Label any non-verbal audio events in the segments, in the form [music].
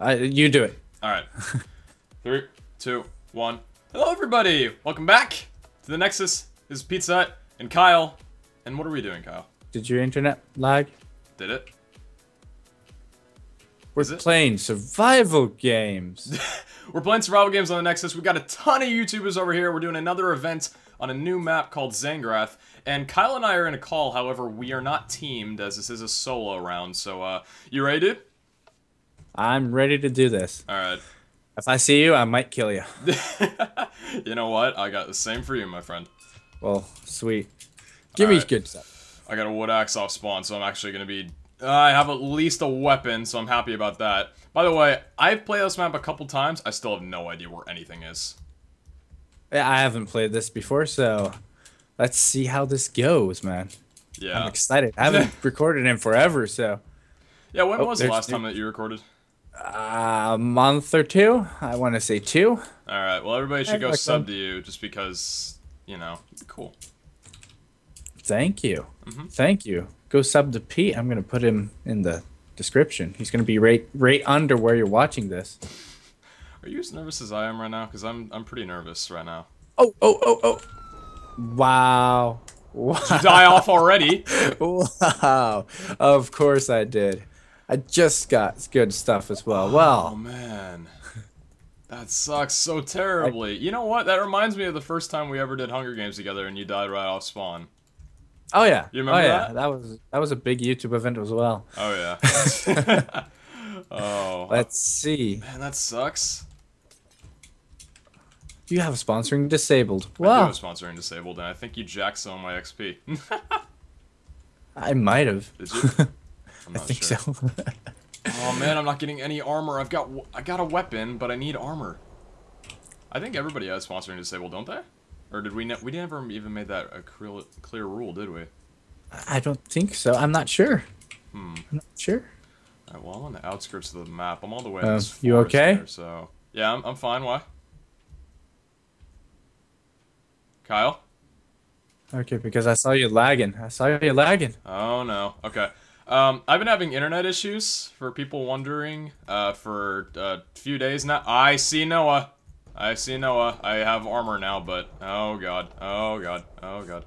I, you do it. All right. [laughs] Three, two, one. Hello, everybody. Welcome back to the Nexus. This is PeteZahHutt and Kyle. And what are we doing, Kyle? Did your internet lag? Did it? We're it? playing survival games. [laughs] We're playing survival games on the Nexus. We've got a ton of YouTubers over here. We're doing another event on a new map called Zangrath. And Kyle and I are in a call. However, we are not teamed as this is a solo round. So, uh, you ready, dude? I'm ready to do this. All right. If I see you, I might kill you. [laughs] you know what? I got the same for you, my friend. Well, sweet. Give me good stuff. I got a wood axe off spawn, so I'm actually gonna be. Uh, I have at least a weapon, so I'm happy about that. By the way, I've played this map a couple times. I still have no idea where anything is. Yeah, I haven't played this before, so let's see how this goes, man. Yeah. I'm excited. I haven't [laughs] recorded in forever, so Yeah. When Oh, was the last time that you recorded? A month or two. I want to say two. All right. Well, everybody should I'd go like sub one. to you, just because you know. Cool. Thank you. Mm-hmm. Thank you. Go sub to Pete. I'm gonna put him in the description. He's gonna be right right under where you're watching this. Are you as nervous as I am right now? Because I'm I'm pretty nervous right now. Oh oh oh oh! Wow! Wow! You Die off already. [laughs] wow! Of course I did. I just got good stuff as well. Oh Well, man. That sucks so terribly. You know what? That reminds me of the first time we ever did Hunger Games together and you died right off spawn. oh yeah, You remember oh yeah, that? that was that was a big YouTube event as well. Oh yeah. [laughs] [laughs] oh Let's see. man, that sucks. You have sponsoring disabled. Wow. I do have sponsoring disabled, and I think you jacked some of my XP. [laughs] I might have. Did you? I think sure. so. [laughs] Oh man, I'm not getting any armor. I've got I got a weapon, but I need armor. I think everybody has sponsoring disabled, don't they? Or did we? Ne- we never even made that a clear, clear rule, did we? I don't think so. I'm not sure. Hmm. I'm not sure. Alright, well, I'm on the outskirts of the map. I'm all the way. Uh, you okay? here, so yeah, I'm, I'm fine. Why? Kyle? Okay, because I saw you lagging. I saw you lagging. Oh no. Okay. Um, I've been having internet issues for people wondering uh, for a few days now. I see Noah. I see Noah. I have armor now, but oh god. Oh god. Oh god.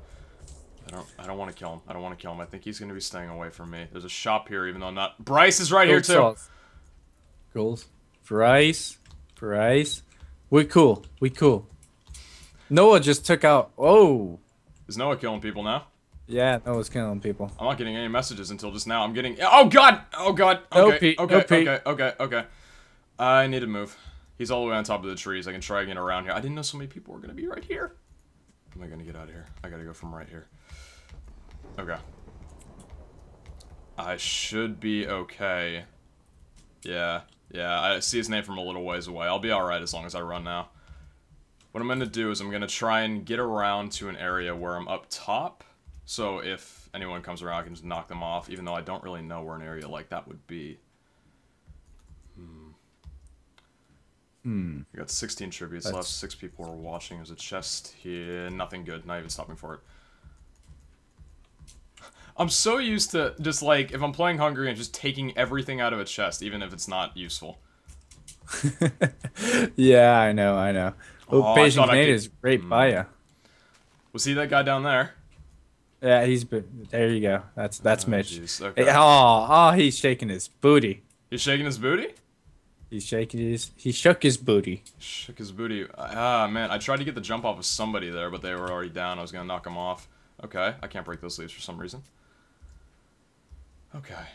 I don't. I don't want to kill him. I don't want to kill him. I think he's gonna be staying away from me. There's a shop here, even though I'm not. Bryce is right here too. sauce. Goals. Bryce. Bryce. We cool. We cool. Noah just took out. Oh. Is Noah killing people now? Yeah, Noah's killing people. I'm not getting any messages until just now. I'm getting. Oh god! Oh god! No, Okay, okay, No, okay, okay, okay. I need to move. He's all the way on top of the trees. I can try getting around here. I didn't know so many people were gonna be right here. How am I gonna get out of here? I gotta go from right here. Okay. I should be okay. Yeah, yeah. I see his name from a little ways away. I'll be alright as long as I run now. What I'm gonna do is I'm gonna try and get around to an area where I'm up top. So if anyone comes around, I can just knock them off, even though I don't really know where an area like that would be. Hmm. I got 16 tributes That's- left. Six people are watching. There's a chest here. Nothing good. Not even stopping for it. [laughs] I'm so used to just like if I'm playing Hungry and just taking everything out of a chest, even if it's not useful. [laughs] yeah, I know. I know. Oh, Oh, BajanCanadian could- Hmm. is right by you. Was he that guy down there? Yeah, he's. been- There you go. That's that's Oh, Mitch. jeez, Okay. Hey, oh, oh, he's shaking his booty. He's shaking his booty. He's shaking his. He shook his booty. Shook his booty. Ah, man. I tried to get the jump off of somebody there, but they were already down. I was gonna knock them off. Okay. I can't break those leaves for some reason. Okay.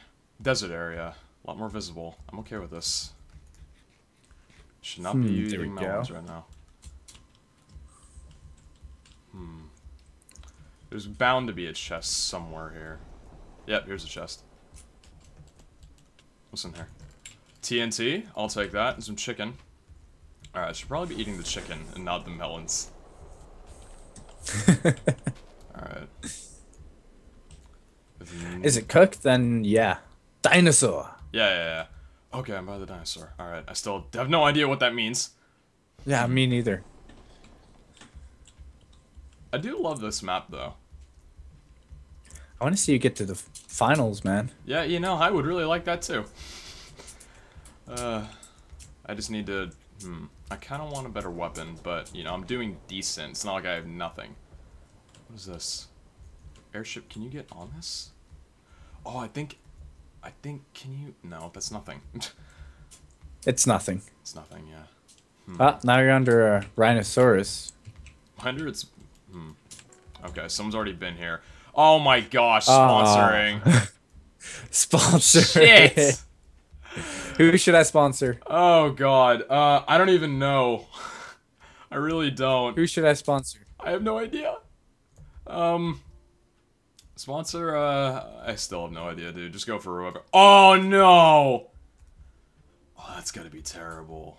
Desert area. A lot more visible. I'm okay with this. Should not be Hmm, we using melons right now. Hmm. There's bound to be a chest somewhere here. Yep, here's a chest. What's in here? TNT, I'll take that, and some chicken. Alright, I should probably be eating the chicken and not the melons. [laughs] Alright. Is it cooked? Then yeah. Dinosaur. Yeah, yeah, yeah. Okay, I'm by the dinosaur. Alright, I still have no idea what that means. Yeah, me neither. I do love this map, though. I want to see you get to the finals, man. Yeah, you know, I would really like that, too. Uh, I just need to. Hmm. I kind of want a better weapon, but you know I'm doing decent. It's not like I have nothing. What is this? Airship? Can you get on this? Oh, I think. I think. Can you? No, that's nothing. [laughs] It's nothing. it's nothing. Yeah. Ah, now you're under a Rhinoceros. Wonder it's. Okay, someone's already been here. Oh my gosh, Ah. sponsoring. [laughs] Sponsor. Shit. Who should I sponsor? Oh god. Uh, I don't even know. [laughs] I really don't. Who should I sponsor? I have no idea. Um. Sponsor, uh, I still have no idea, dude. Just go for whoever. Oh no! Oh, that's gotta be terrible.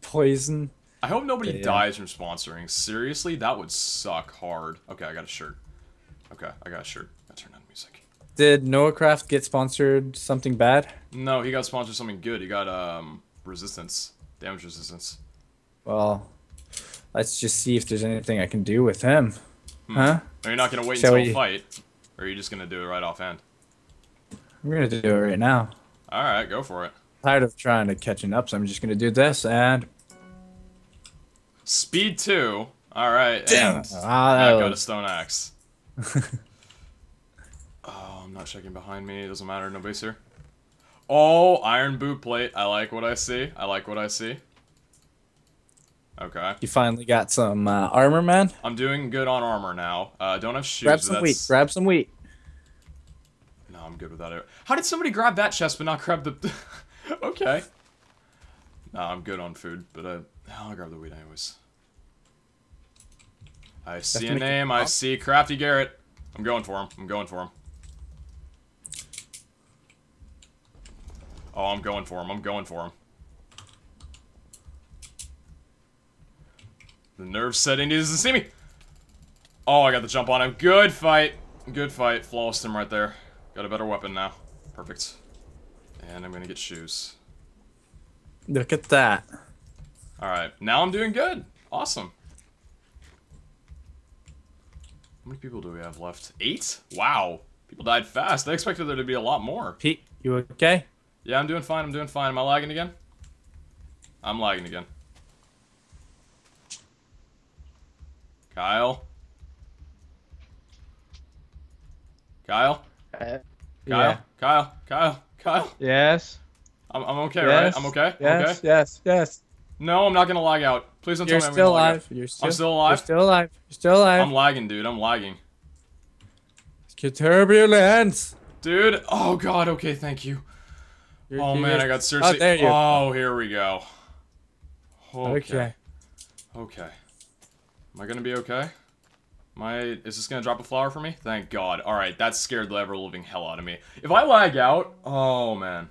Poison. I hope nobody Yeah. dies from sponsoring. Seriously, that would suck hard. Okay, I got a shirt. Okay, I got a shirt. I turn on music. Did Noahcraft get sponsored something bad? No, he got sponsored something good. He got um resistance, damage resistance. Well, let's just see if there's anything I can do with him. Huh? Are you not gonna wait Shall until we- a fight, or are you just gonna do it right offhand? I'm gonna do it right now. All right, go for it. Tired of trying to catching up, so I'm just gonna do this and Speed two. All right, Damn. and Ah, I that got a stone axe. [laughs] oh, I'm not checking behind me. It doesn't matter. Nobody's here. Oh, iron boot plate. I like what I see. I like what I see. Okay. you finally got some uh, armor, man. I'm doing good on armor now. Uh, don't have shoes. Grab but some wheat. Grab some wheat. No, I'm good without it. How did somebody grab that chest but not grab the... [laughs] okay. No, I'm good on food, but uh, I'll grab the wheat anyways. I see a name. I see Crafty Garrett. I'm going for him. I'm going for him. Oh, I'm going for him. I'm going for him. The nerve setting. He doesn't see me. Oh, I got the jump on him. Good fight. Good fight. Flawless him right there. Got a better weapon now. Perfect. And I'm gonna get shoes. Look at that. Alright, now I'm doing good. Awesome. How many people do we have left? Eight? Wow. People died fast. I expected there to be a lot more. Pete, you okay? Yeah, I'm doing fine. I'm doing fine. Am I lagging again? I'm lagging again. Kyle? Kyle? Uh, Kyle? Yeah. Kyle? Kyle? Kyle? Yes. I'm, I'm okay, yes. right? I'm okay? Yes. Okay? Yes. Yes. No, I'm not gonna lag out. Please don't You're tell me I'm still gonna lag out. alive. You're still, still alive? You're still alive. You're still alive. I'm lagging, dude. I'm lagging. Get turbulence. Dude, oh god, okay, thank you. You're- Oh you're- man, I got oh, seriously. Oh, there you Oh, here we go. Okay. Okay. Okay. Am I gonna be okay? I? Is this gonna drop a flower for me? Thank God. All right, that scared the ever living hell out of me. If I lag out, oh man,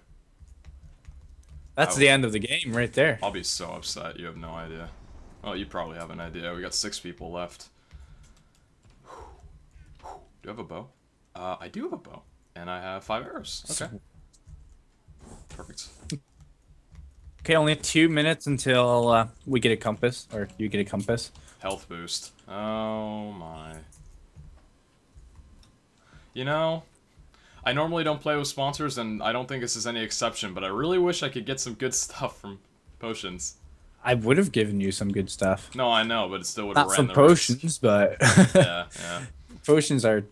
That's the end of the game right there. I'll be so upset. You have no idea. Well, you probably have an idea. We got six people left. Do you have a bow? Uh, I do have a bow, and I have five arrows. Okay. Perfect. Okay, only two minutes until uh, we get a compass, or you get a compass. Health boost. Oh my. You know, I normally don't play with sponsors, and I don't think this is any exception, but I really wish I could get some good [laughs] stuff from potions. I would have given you some good stuff. No, I know, but it still would have ran from the risk. potions, but [laughs] Yeah, yeah. potions are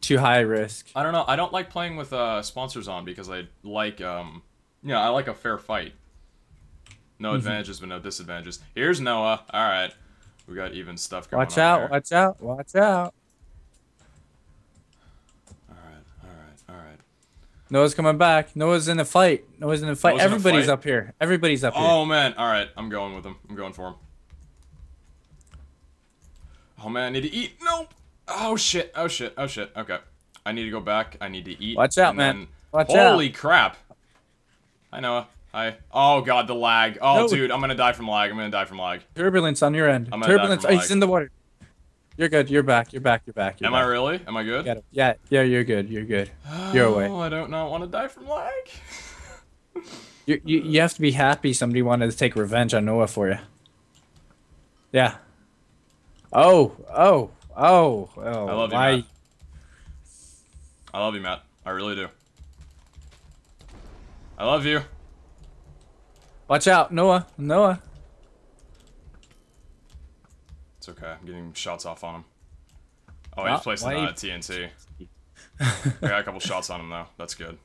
too high risk. I don't know. I don't like playing with uh, sponsors on because I like, um, yeah, I like a fair fight. No Mm-hmm. advantages, but no disadvantages. Here's Noah. All right, we got even stuff going Watch out! here. Watch out! Watch out! All right, all right, all right. Noah's coming back. Noah's in a fight. Noah's in a fight. Noah's Everybody's fight? up here. Everybody's up here. Oh man! All right, I'm going with him. I'm going for him. Oh man, I need to eat. No. Oh shit! Oh shit! Oh shit! Okay, I need to go back. I need to eat. Watch out, man. then- Watch out. Holy crap! Hi Noah. Hi. Oh god, the lag. Oh No. dude, I'm gonna die from lag. I'm gonna die from lag. Turbulence on your end. I'm gonna die Turbulence. Oh, he's in the water. You're good. You're back. You're back. You're back. You're Am I really? Am I good? Yeah. Yeah. You're good. You're good. Oh, you're away. Oh, I don't not want to die from lag. [laughs] You, you you have to be happy somebody wanted to take revenge on Noah for you. Yeah. Oh. Oh. Oh. Oh. I love you, why? Matt. I love you, Matt. I really do. I love you. Watch out, Noah. Noah. It's okay. I'm getting shots off on him. Oh, he's placing why uh, TNT. I got a couple shots on him though. That's good.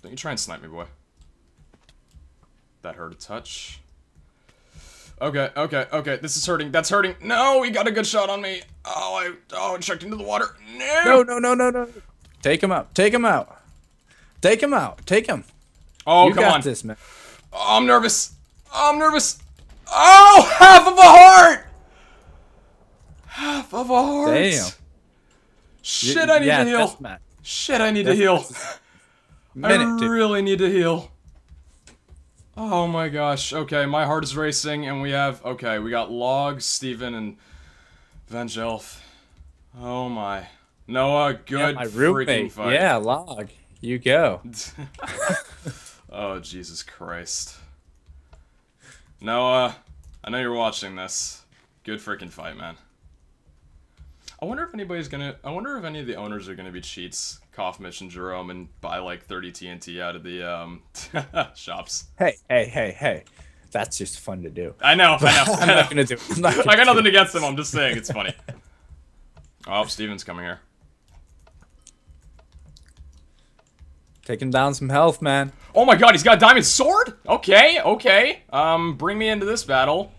Don't you try and snipe me, boy. That hurt a touch. Okay, okay, okay. This is hurting. That's hurting. No, he got a good shot on me. Oh, I oh, I checked into the water. No. No, no, no, no, no. Take him out. Take him out. Take him out. Take him. Oh, you come got on. this, man. Oh, I'm nervous. Oh, I'm nervous. Oh, half of a heart. Half of a heart. Damn. Shit, I need yeah, to heal. Shit, I need to heal. Minute, I really need to heal. Oh my gosh. Okay, my heart is racing, and we have. Okay, we got Log, Steven, and Vengelfe. Oh my. Noah, Yeah, good my freaking fight. Yeah, log. You go. [laughs] oh, Jesus Christ. Noah, I know you're watching this. Good freaking fight, man. I wonder if anybody's gonna. I wonder if any of the owners are gonna be cheats, Kaufmich and Jerome, and buy like 30 TNT out of the um [laughs] shops. Hey, hey, hey, hey. That's just fun to do. I know, I [laughs] know. I'm not gonna do not gonna [laughs] I got nothing against them. I'm just saying it's funny. Oh, Steven's coming here. Taking down some health, man. Oh my god, he's got a diamond sword? Okay, okay. Um, bring me into this battle.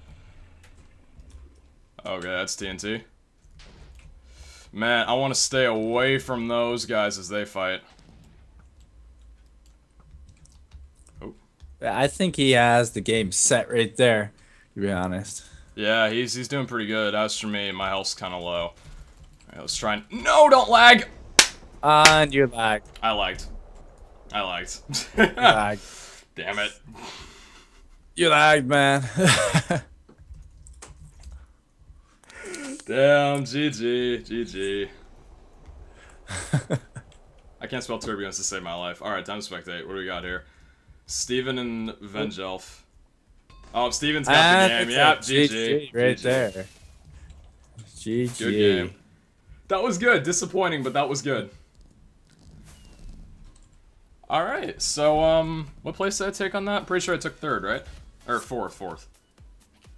Okay, that's TNT. Man, I want to stay away from those guys as they fight. Oh. I think he has the game set right there, to be honest. Yeah, he's he's doing pretty good. As for me, my health's kind of low. Alright, let's try and... No, don't lag! And you lag. I lagged. I lagged. lag. [laughs] Damn it. You lagged, man. Damn, GG, GG. I can't spell turbulence to save my life. Alright, time to spectate. What do we got here? Steven and Vengelfe. Oh, Steven's got the ah, game. Yep, GG. Right GG. there. GG. Good game. That was good. Disappointing, but that was good. Alright, so, um, what place did I take on that? Pretty sure I took third, right? Or fourth, fourth.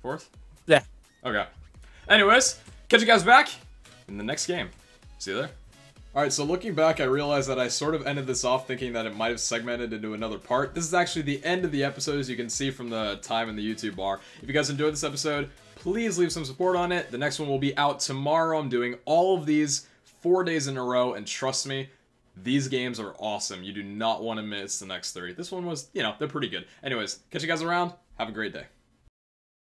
Fourth? Yeah. Okay. Anyways, catch you guys back in the next game. See you there. Alright, so looking back, I realized that I sort of ended this off thinking that it might have segmented into another part. This is actually the end of the episode, as you can see from the time in the YouTube bar. If you guys enjoyed this episode, please leave some support on it. The next one will be out tomorrow. I'm doing all of these four days in a row, and trust me, these games are awesome. You do not want to miss the next three. This one was, you know, they're pretty good. Anyways, catch you guys around. Have a great day.